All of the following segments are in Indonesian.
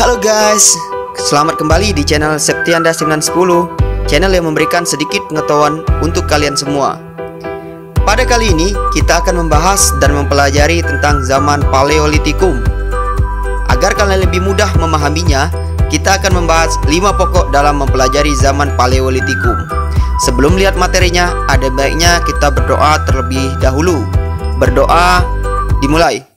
Halo guys, selamat kembali di channel Septianda 910 Channel yang memberikan sedikit pengetahuan untuk kalian semua. Pada kali ini kita akan membahas dan mempelajari tentang zaman Paleolitikum. Agar kalian lebih mudah memahaminya Kita akan membahas 5 pokok dalam mempelajari zaman Paleolitikum. Sebelum lihat materinya, ada baiknya kita berdoa terlebih dahulu. Berdoa dimulai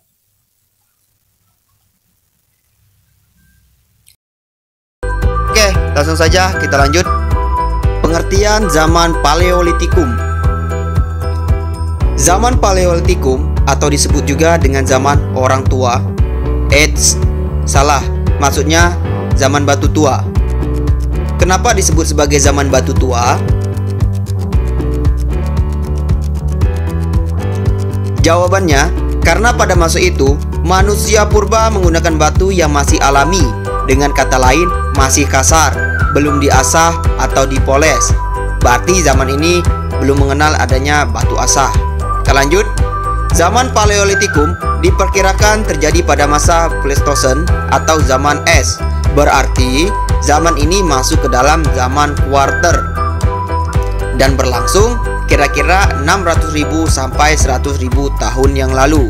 langsung saja kita lanjut. Pengertian zaman Paleolitikum. Zaman Paleolitikum atau disebut juga dengan zaman orang tua. Eits, salah. Maksudnya zaman batu tua. Kenapa disebut sebagai zaman batu tua? Jawabannya, karena pada masa itu manusia purba menggunakan batu yang masih alami dengan kata lain, masih kasar, belum diasah atau dipoles. Berarti zaman ini belum mengenal adanya batu asah. Kita lanjut. Zaman Paleolitikum diperkirakan terjadi pada masa Pleistosen atau zaman es. Berarti zaman ini masuk ke dalam zaman Quarter dan berlangsung kira-kira 600.000 sampai 100.000 tahun yang lalu.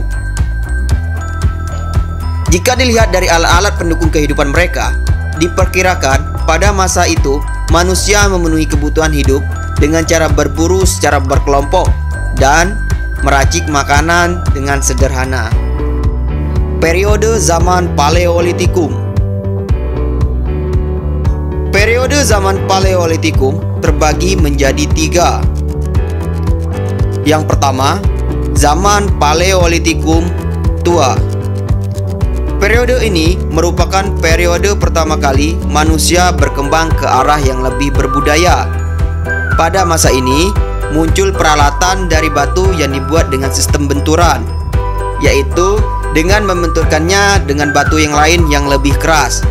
Jika dilihat dari alat-alat pendukung kehidupan mereka, diperkirakan pada masa itu manusia memenuhi kebutuhan hidup dengan cara berburu secara berkelompok dan meracik makanan dengan sederhana. Periode zaman Paleolitikum Periode zaman Paleolitikum terbagi menjadi tiga. Yang pertama, zaman Paleolitikum tua. Periode ini merupakan periode pertama kali manusia berkembang ke arah yang lebih berbudaya. Pada masa ini, muncul peralatan dari batu yang dibuat dengan sistem benturan, yaitu dengan membenturkannya dengan batu yang lain yang lebih keras.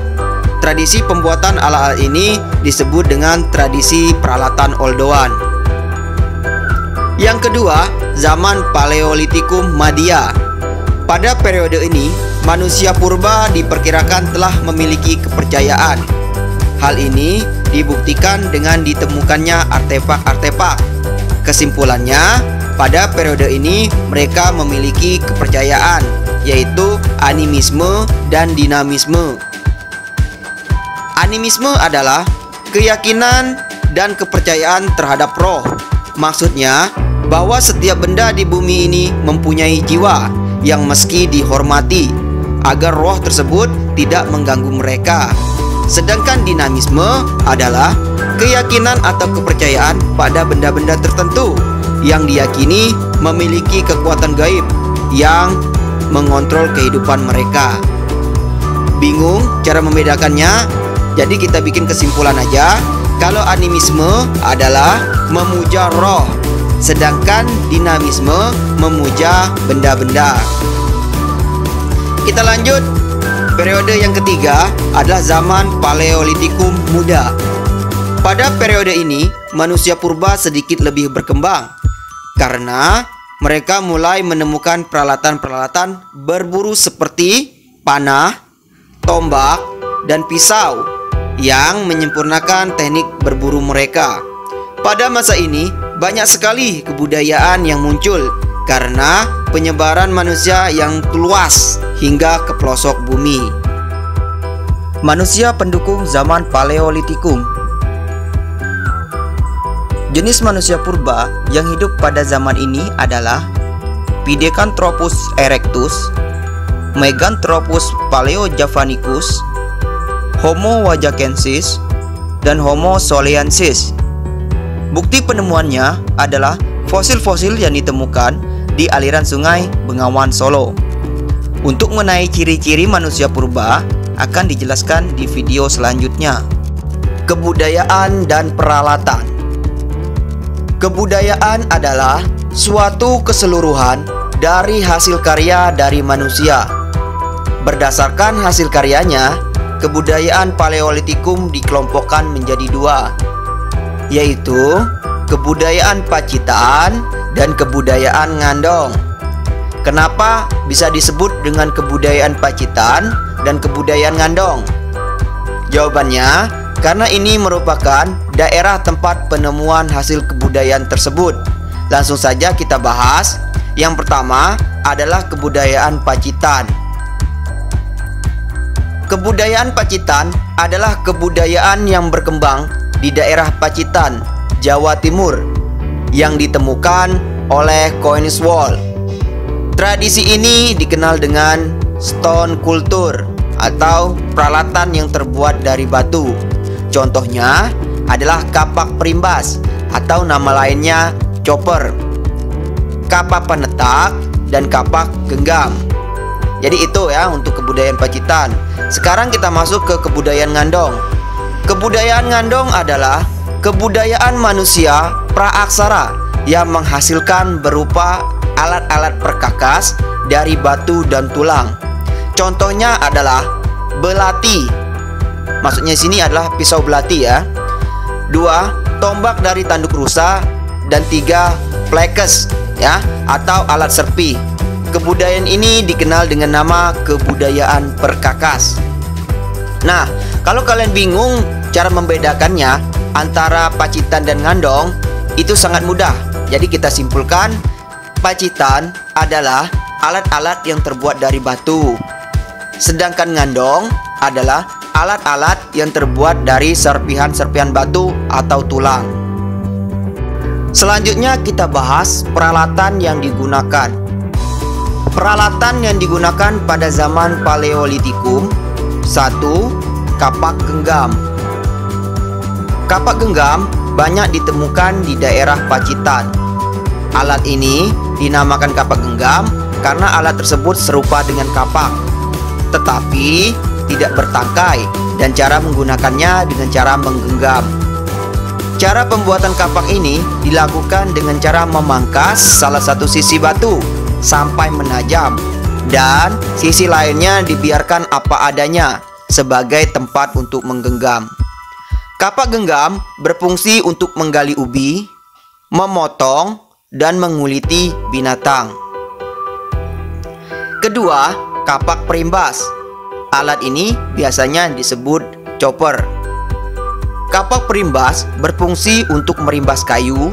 Tradisi pembuatan alat-alat ini disebut dengan tradisi peralatan oldoan. Yang kedua, zaman Paleolitikum Madia. Pada periode ini, manusia purba diperkirakan telah memiliki kepercayaan. Hal ini dibuktikan dengan ditemukannya artefak-artefak. Kesimpulannya, pada periode ini mereka memiliki kepercayaan, yaitu animisme dan dinamisme. Animisme adalah keyakinan dan kepercayaan terhadap roh. Maksudnya, bahwa setiap benda di bumi ini mempunyai jiwa yang meski dihormati agar roh tersebut tidak mengganggu mereka. Sedangkan dinamisme adalah keyakinan atau kepercayaan pada benda-benda tertentu yang diyakini memiliki kekuatan gaib yang mengontrol kehidupan mereka. Bingung cara membedakannya? Jadi kita bikin kesimpulan aja. Kalau animisme adalah memuja roh, sedangkan dinamisme memuja benda-benda. Kita lanjut. Periode yang ketiga adalah zaman Paleolitikum Muda. Pada periode ini, manusia purba sedikit lebih berkembang karena mereka mulai menemukan peralatan-peralatan berburu seperti panah, tombak, dan pisau yang menyempurnakan teknik berburu mereka. Pada masa ini, banyak sekali kebudayaan yang muncul karena penyebaran manusia yang luas hingga ke pelosok bumi. Manusia pendukung zaman Paleolitikum Jenis manusia purba yang hidup pada zaman ini adalah Pithecanthropus erectus, Meganthropus paleojavanicus, Homo wajakensis, dan Homo soliensis. Bukti penemuannya adalah fosil-fosil yang ditemukan di aliran sungai Bengawan Solo. Untuk mengenai ciri-ciri manusia purba akan dijelaskan di video selanjutnya. Kebudayaan dan peralatan. Kebudayaan adalah suatu keseluruhan dari hasil karya dari manusia. Berdasarkan hasil karyanya, kebudayaan Paleolitikum dikelompokkan menjadi dua, yaitu kebudayaan Pacitan dan kebudayaan Ngandong. Kenapa bisa disebut dengan kebudayaan Pacitan dan kebudayaan Ngandong? Jawabannya, karena ini merupakan daerah tempat penemuan hasil kebudayaan tersebut. Langsung saja kita bahas. Yang pertama adalah kebudayaan Pacitan. Kebudayaan Pacitan adalah kebudayaan yang berkembang di daerah Pacitan, Jawa Timur yang ditemukan oleh Coinswall. Tradisi ini dikenal dengan stone culture atau peralatan yang terbuat dari batu. Contohnya adalah kapak perimbas atau nama lainnya chopper, kapak penetak, dan kapak genggam. Jadi itu ya untuk kebudayaan Pacitan. Sekarang kita masuk ke kebudayaan Ngandong. Kebudayaan Ngandong adalah kebudayaan manusia praaksara yang menghasilkan berupa alat-alat perkakas dari batu dan tulang. Contohnya adalah belati. Maksudnya sini adalah pisau belati ya. Dua, tombak dari tanduk rusa dan tiga, plekes ya atau alat serpi. Kebudayaan ini dikenal dengan nama kebudayaan perkakas. Nah, kalau kalian bingung cara membedakannya antara Pacitan dan Ngandong, itu sangat mudah. Jadi kita simpulkan, Pacitan adalah alat-alat yang terbuat dari batu. Sedangkan Ngandong adalah alat-alat yang terbuat dari serpihan-serpihan batu atau tulang. Selanjutnya kita bahas peralatan yang digunakan. Peralatan yang digunakan pada zaman Paleolitikum 1. Kapak genggam Kapak genggam banyak ditemukan di daerah Pacitan Alat ini dinamakan kapak genggam karena alat tersebut serupa dengan kapak Tetapi tidak bertangkai dan cara menggunakannya dengan cara menggenggam Cara pembuatan kapak ini dilakukan dengan cara memangkas salah satu sisi batu sampai menajam dan sisi lainnya dibiarkan apa adanya sebagai tempat untuk menggenggam. Kapak genggam berfungsi untuk menggali ubi, memotong, dan menguliti binatang. Kedua, kapak perimbas. Alat ini biasanya disebut chopper. Kapak perimbas berfungsi untuk merimbas kayu,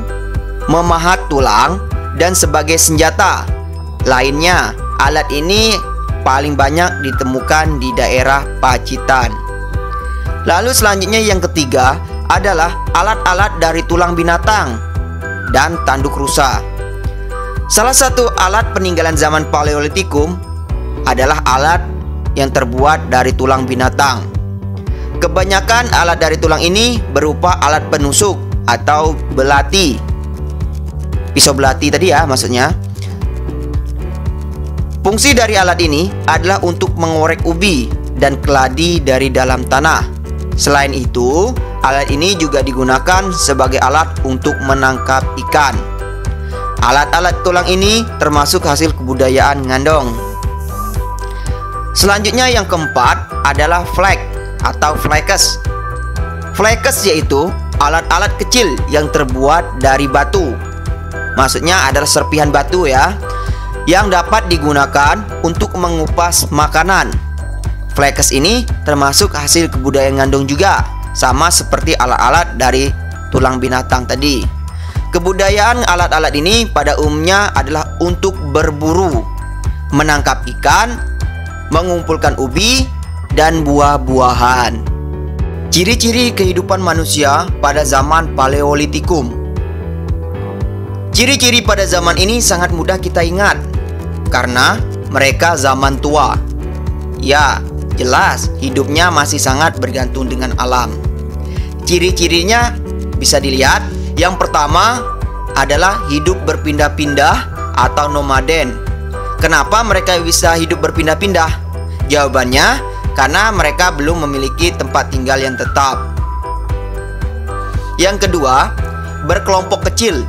memahat tulang, dan sebagai senjata Lainnya, alat ini paling banyak ditemukan di daerah Pacitan. Lalu selanjutnya yang ketiga adalah alat-alat dari tulang binatang dan tanduk rusa. Salah satu alat peninggalan zaman Paleolitikum adalah alat yang terbuat dari tulang binatang. Kebanyakan alat dari tulang ini berupa alat penusuk atau belati. Pisau belati tadi ya maksudnya. Fungsi dari alat ini adalah untuk mengorek ubi dan keladi dari dalam tanah. Selain itu, alat ini juga digunakan sebagai alat untuk menangkap ikan. Alat-alat tulang ini termasuk hasil kebudayaan Ngandong. Selanjutnya yang keempat adalah flag atau flakes. Flakes yaitu alat-alat kecil yang terbuat dari batu. Maksudnya adalah serpihan batu ya yang dapat digunakan untuk mengupas makanan. Flakes ini termasuk hasil kebudayaan Ngandong juga, sama seperti alat-alat dari tulang binatang tadi. Kebudayaan alat-alat ini pada umumnya adalah untuk berburu, menangkap ikan, mengumpulkan ubi, dan buah-buahan. Ciri-ciri kehidupan manusia pada zaman Paleolitikum. Ciri-ciri pada zaman ini sangat mudah kita ingat karena mereka zaman tua. Ya, jelas hidupnya masih sangat bergantung dengan alam. Ciri-cirinya bisa dilihat. Yang pertama adalah hidup berpindah-pindah atau nomaden. Kenapa mereka bisa hidup berpindah-pindah? Jawabannya karena mereka belum memiliki tempat tinggal yang tetap. Yang kedua, berkelompok kecil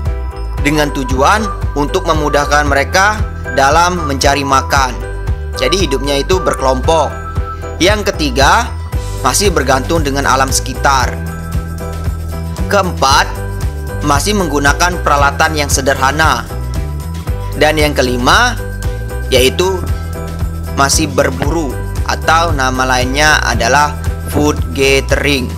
dengan tujuan untuk memudahkan mereka dalam mencari makan. Jadi hidupnya itu berkelompok. Yang ketiga, masih bergantung dengan alam sekitar. Keempat, masih menggunakan peralatan yang sederhana. Dan yang kelima, yaitu masih berburu atau nama lainnya adalah food gathering.